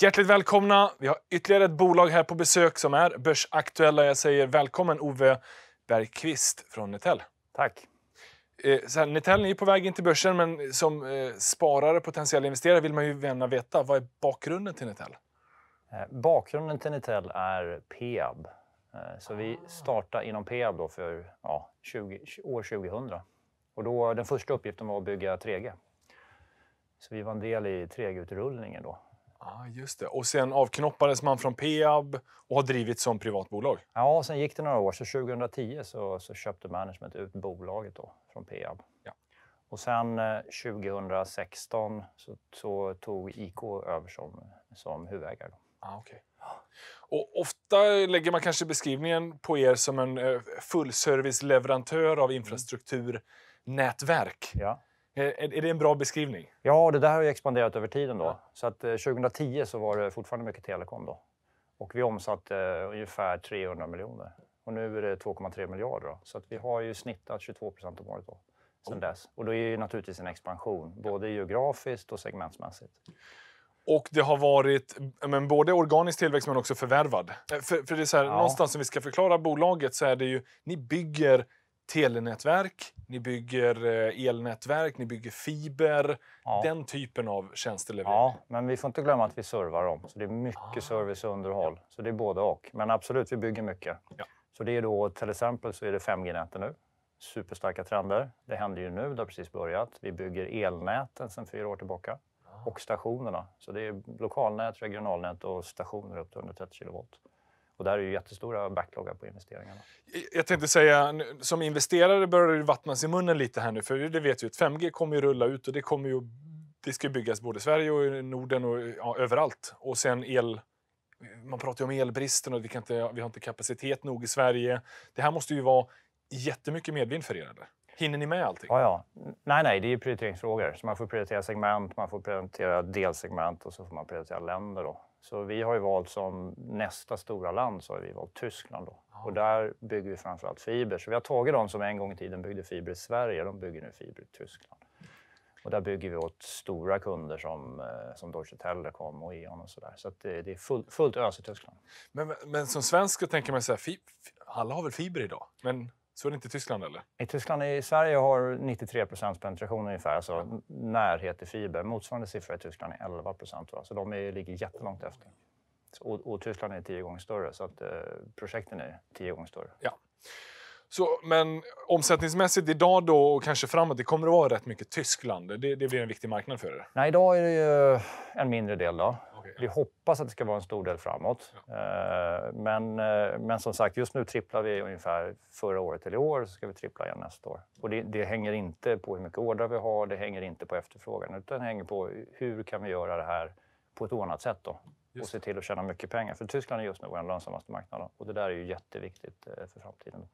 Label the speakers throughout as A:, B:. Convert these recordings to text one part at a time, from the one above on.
A: Hjärtligt välkomna! Vi har ytterligare ett bolag här på besök som är börsaktuella. Jag säger välkommen Ove Bergqvist från Netel.
B: Tack.
A: Eh, så här, Netel är på väg in till börsen, men som eh, sparare, potentiell investerare, vill man ju gärna veta vad är bakgrunden till Netel?
B: Eh, bakgrunden till Netel är Peab. Så vi startade inom Peab då för ja, 20, år 2000. Och då, den första uppgiften var att bygga 3G. Så vi var en del i 3G-utrullningen då.
A: Ah, just det. Och sen avknoppades man från Peab och har drivit som privatbolag.
B: Ja, sen gick det några år, så 2010 så, så köpte management ut bolaget då från Peab.
A: Ja.
B: Och sen eh, 2016 så, så tog IK över som, som huvudägare.
A: Ah, okay. Och ofta lägger man kanske beskrivningen på er som en eh, fullservice-leverantör av infrastrukturnätverk.
B: Ja.
A: Är, är det en bra beskrivning?
B: Ja, det där har ju expanderat över tiden. då. Så att, eh, 2010 så var det fortfarande mycket telekom. Då. Och vi omsatte eh, ungefär 300 miljoner. Och nu är det 2,3 miljarder. Då. Så att vi har ju snittat 22 procent om året då, sedan dess. Och då är det naturligtvis en expansion, både geografiskt och segmentsmässigt.
A: Och det har varit men både organisk tillväxt men också förvärvad. Eh, För, för det är så här,
B: Ja.
A: Någonstans som vi ska förklara bolaget så är det ju, ni bygger telenätverk, ni bygger eh, elnätverk, ni bygger fiber.
B: Ja.
A: Den typen av tjänster levererar
B: Ja, men vi får inte glömma att vi servar dem. Så det är mycket
A: Ah.
B: service och underhåll. Så det är både och. Men absolut, vi bygger mycket.
A: Ja.
B: Så det är då till exempel så är det 5G-näten nu. Superstarka trender. Det händer ju nu, det har precis börjat. Vi bygger elnäten sedan fyra år tillbaka. Och stationerna. Så det är lokalnät, regionalnät och stationer upp till 130 kilovolt. Och där är ju jättestora backloggar på investeringarna.
A: Jag tänkte säga, som investerare börjar det vattnas i munnen lite här nu. För det vet ju att 5G kommer ju rulla ut och det kommer ju... Det ska byggas både i Sverige och i Norden och ja, överallt. Och sen el... Man pratar ju om elbristen och vi, kan inte, vi har inte kapacitet nog i Sverige. Det här måste ju vara jättemycket medvind för er, eller? Hinner ni med allting?
B: Ja, ja. Nej, nej, det är ju prioriteringsfrågor. Så man får prioritera segment, man får prioritera delsegment och så får man prioritera länder. Då. Så vi har ju valt som nästa stora land så har vi valt Tyskland. Då. Och där bygger vi framförallt fiber. Så vi har tagit de som en gång i tiden byggde fiber i Sverige, de bygger nu fiber i Tyskland. Och där bygger vi åt stora kunder som, eh, som Deutsche Telekom och E.ON och sådär. Så det, det är full, fullt ös i Tyskland.
A: Men, men som svensk så tänker man så här, alla har väl fiber idag? Men så är det inte i Tyskland, eller?
B: I Tyskland, i Sverige har 93% penetration ungefär, alltså n- närhet till fiber. Motsvarande siffra i Tyskland är 11 procent. Så de är, ligger jättelångt efter. Och, och Tyskland är tio gånger större, så att eh, projekten är tio gånger större.
A: Så, men omsättningsmässigt idag då och kanske framåt, det kommer att vara rätt mycket Tyskland. Det, det blir en viktig marknad för er.
B: Nej, idag är det en mindre del. Då. Vi hoppas att det ska vara en stor del framåt. Eh, Men, eh, men som sagt, just nu tripplar vi ungefär förra året till i år, så ska vi trippla igen nästa år. Och det, det hänger inte på hur mycket ordrar vi har, det hänger inte på efterfrågan, utan det hänger på hur kan vi göra det här på ett ordnat sätt då? Och se till att tjäna mycket pengar. För Tyskland är just nu vår lönsammaste marknad och det där är ju jätteviktigt eh, för framtiden.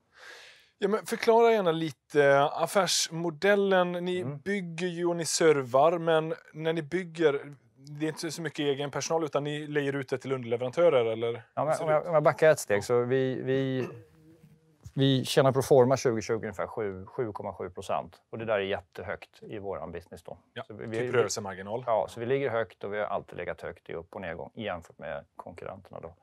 A: Ja, men förklara gärna lite affärsmodellen. Ni
B: Mm.
A: bygger ju och ni servar, men när ni bygger, det är inte så mycket egen personal utan ni lejer ut det till underleverantörer, eller?
B: Ja, om, jag, om jag backar ett steg så vi, vi, vi tjänar forma 2020 ungefär 7 7,7 procent. Och det där är jättehögt i vår business. Då.
A: Ja,
B: Så vi,
A: typ rörelsemarginal.
B: Ja, så vi ligger högt och vi har alltid legat högt i upp och nedgång jämfört med konkurrenterna. Då.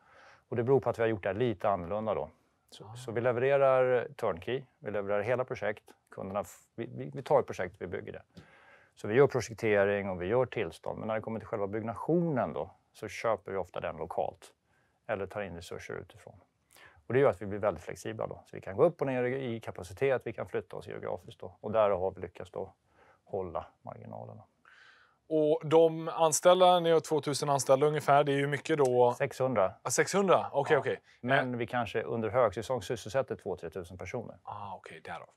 B: Och det beror på att vi har gjort det här lite annorlunda. Då. Så, så vi levererar turnkey, vi levererar hela projekt. Kunderna, vi, vi, vi tar ett projekt och vi bygger det. Så vi gör projektering och vi gör tillstånd. Men när det kommer till själva byggnationen då, så köper vi ofta den lokalt. Eller tar in resurser utifrån. Och det gör att vi blir väldigt flexibla. Då. Så vi kan gå upp och ner i kapacitet, vi kan flytta oss geografiskt. Då. Och där har vi lyckats då hålla marginalerna.
A: Och de anställda, ni har 2000 anställda ungefär, det är ju mycket då...
B: 600
A: Ah, 600? Okej,
B: Ja.
A: okej.
B: Men vi kanske under högsäsong sysselsätter 2-3 tusen personer.
A: Ah, okej, därav.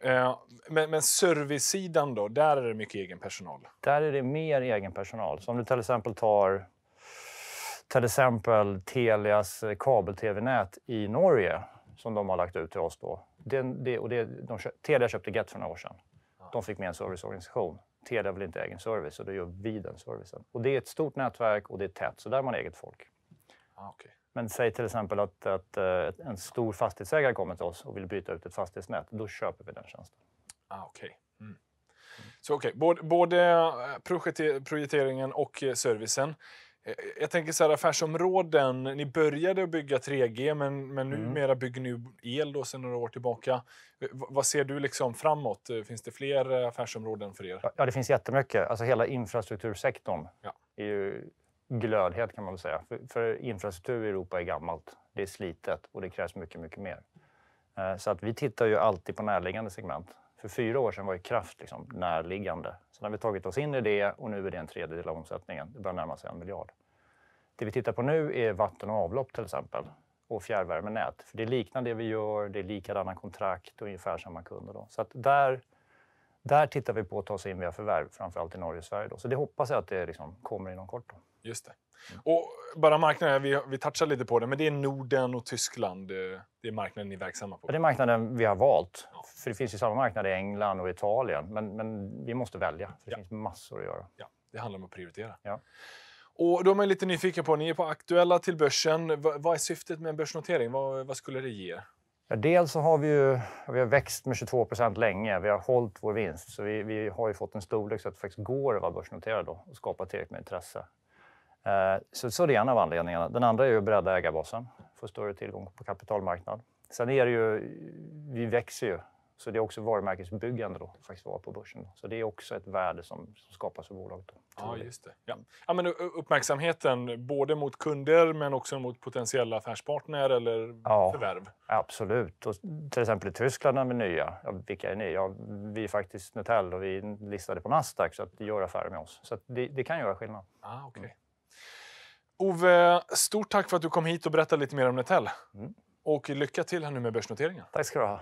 A: Eh, men, men servicesidan då, där är det mycket egen personal?
B: Där är det mer egen personal. Så om du till exempel tar till exempel Telias kabel-tv-nät i Norge som de har lagt ut till oss då. Den, det, och det, de, Telia köpte Get för några år sedan. De fick med en serviceorganisation. Telia vill inte egen service och då gör vi den servicen. Och det är ett stort nätverk och det är tätt, så där har man eget folk.
A: Ah, okej.
B: Men säg till exempel att, att eh, en stor fastighetsägare kommer till oss och vill byta ut ett fastighetsnät. Då köper vi den tjänsten.
A: Ah, okej. Mm. Så okej, både, både eh, projekte- projekteringen och eh, servicen. Jag tänker så här, affärsområden. Ni började att bygga 3G, men, men
B: Mm.
A: numera bygger ni el då sedan några år tillbaka. Vad ser du liksom framåt? Finns det fler affärsområden för er?
B: Ja, det finns jättemycket. Alltså hela infrastruktursektorn
A: Ja.
B: är ju glödhet kan man väl säga. För, för infrastruktur i Europa är gammalt, det är slitet och det krävs mycket, mycket mer. Eh, så att vi tittar ju alltid på närliggande segment. För fyra år sedan var ju kraft liksom närliggande. Sen har vi tagit oss in i det och nu är det en tredjedel av omsättningen. Det börjar närma sig en miljard. Det vi tittar på nu är vatten och avlopp till exempel och fjärrvärmenät. För det liknar det vi gör, det är likadana kontrakt och ungefär samma kunder. Då. Så att där, där tittar vi på att ta oss in via förvärv, framförallt i Norge och Sverige. Då. Så det hoppas jag att det liksom kommer inom kort. Då.
A: Just det. Och bara marknaden, vi, vi touchar lite på det, men det är Norden och Tyskland. eh, Det är marknaden ni är verksamma på.
B: Det är marknaden vi har valt. För det finns ju samma marknad i England och Italien. Men, men vi måste välja, för det
A: Ja.
B: finns massor att göra.
A: Ja, det handlar om att prioritera.
B: Ja.
A: Och då är man lite nyfiken på, ni är på aktuella till börsen. Va, vad är syftet med en börsnotering? Vad, vad skulle det ge?
B: Ja, dels så har vi ju vi har växt med 22 procent länge. Vi har hållit vår vinst. Så vi, vi har ju fått en storlek så att det faktiskt går att vara börsnoterad då och skapa tillräckligt med intresse. Eh, så, så det är en av anledningarna. Den andra är ju att bredda ägarbasen, få större tillgång på kapitalmarknad. Sen är det ju, vi växer ju, så det är också varumärkesbyggande då, att faktiskt vara på börsen. Så det är också ett värde som, som skapas för bolaget. Då.
A: Ja, just det. Ja. Ja, men uppmärksamheten både mot kunder men också mot potentiella affärspartner eller
B: Ja.
A: förvärv.
B: Absolut. Och till exempel i Tyskland är vi nya. Ja, vilka är ni? Ja, vi är faktiskt Nutell och vi är listade på Nasdaq så att gör affärer med oss. Så det, det kan göra skillnad.
A: Ah, okay. Ove, stort tack för att du kom hit och berättade lite mer om Netel.
B: Mm.
A: Och lycka till här nu med börsnoteringen.
B: Tack ska du ha.